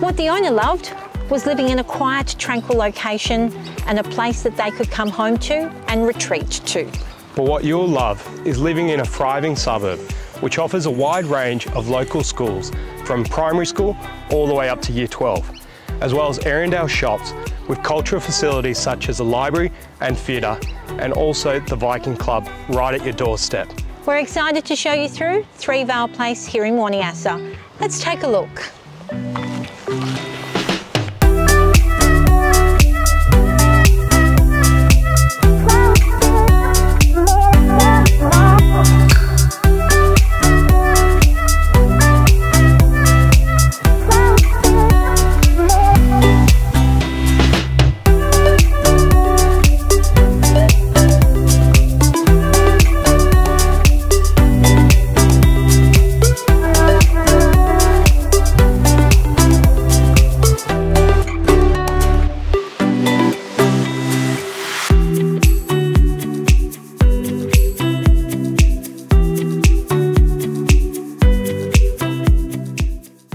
What the owner loved was living in a quiet, tranquil location and a place that they could come home to and retreat to. But what you'll love is living in a thriving suburb, which offers a wide range of local schools from primary school all the way up to year 12, as well as Erindale shops with cultural facilities such as a library and theatre, and also the Viking Club right at your doorstep. We're excited to show you through Three Vale Place here in Wanniassa. Let's take a look.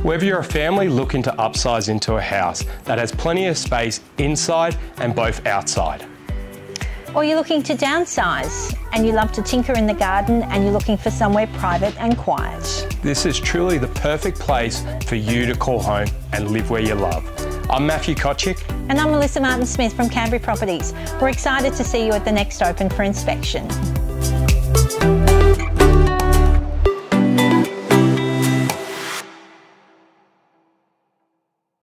Whether you're a family looking to upsize into a house that has plenty of space inside and both outside. Or you're looking to downsize and you love to tinker in the garden and you're looking for somewhere private and quiet. This is truly the perfect place for you to call home and live where you love. I'm Matthew Kochik. And I'm Melissa Martin Smith from Canberry Properties. We're excited to see you at the next open for inspection.